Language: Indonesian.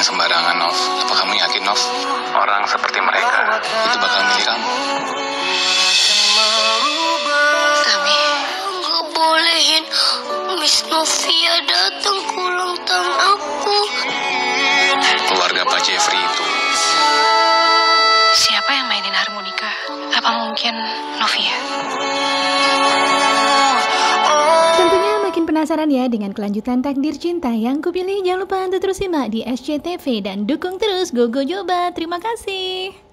yang sembarangan, Nov. Apa kamu yakin, Nov? Orang seperti mereka itu bakal milih kamu. Tami, Nggak bolehin Miss Novia datang ke ulang tahun aku. Keluarga Pak Jeffrey itu siapa yang mainin harmonika? Apa mungkin Novia? Penasaran ya dengan kelanjutan takdir cinta yang kupilih. Jangan lupa untuk terus simak di SCTV dan dukung terus Gogo Joba. Terima kasih.